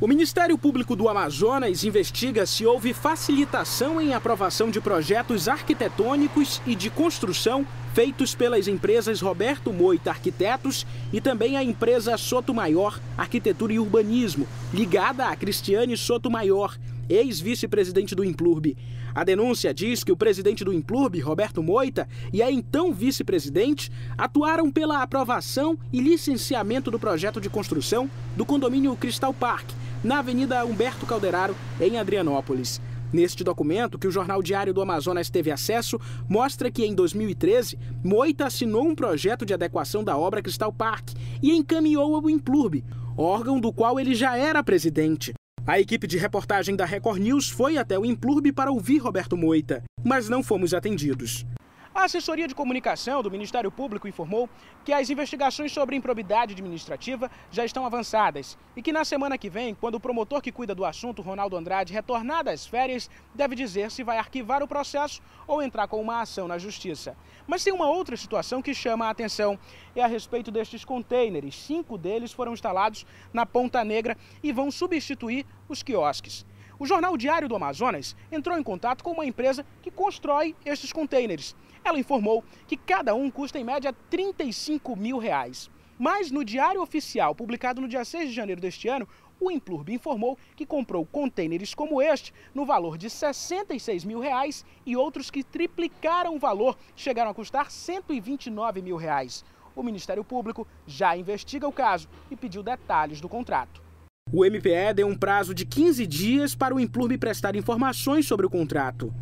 O Ministério Público do Amazonas investiga se houve facilitação em aprovação de projetos arquitetônicos e de construção feitos pelas empresas Roberto Moita Arquitetos e também a empresa Soto Maior Arquitetura e Urbanismo, ligada a Cristiane Soto Maior, ex-vice-presidente do Implurbe. A denúncia diz que o presidente do Implurbe, Roberto Moita, e a então vice-presidente atuaram pela aprovação e licenciamento do projeto de construção do condomínio Cristal Park, na Avenida Humberto Calderaro, em Adrianópolis. Neste documento, que o Jornal Diário do Amazonas teve acesso, mostra que em 2013, Moita assinou um projeto de adequação da obra Cristal Park e encaminhou ao Implurbe, órgão do qual ele já era presidente. A equipe de reportagem da Record News foi até o Implurbe para ouvir Roberto Moita, mas não fomos atendidos. A assessoria de comunicação do Ministério Público informou que as investigações sobre improbidade administrativa já estão avançadas e que na semana que vem, quando o promotor que cuida do assunto, Ronaldo Andrade, retornar das férias, deve dizer se vai arquivar o processo ou entrar com uma ação na justiça. Mas tem uma outra situação que chama a atenção. É a respeito destes contêineres. Cinco deles foram instalados na Ponta Negra e vão substituir os quiosques. O Jornal Diário do Amazonas entrou em contato com uma empresa que constrói estes contêineres. Ela informou que cada um custa em média 35 mil reais. Mas no Diário Oficial, publicado no dia 6 de janeiro deste ano, o Implurb informou que comprou contêineres como este no valor de 66 mil reais e outros que triplicaram o valor, chegaram a custar 129 mil reais. O Ministério Público já investiga o caso e pediu detalhes do contrato. O MPE deu um prazo de 15 dias para o Implurbe prestar informações sobre o contrato.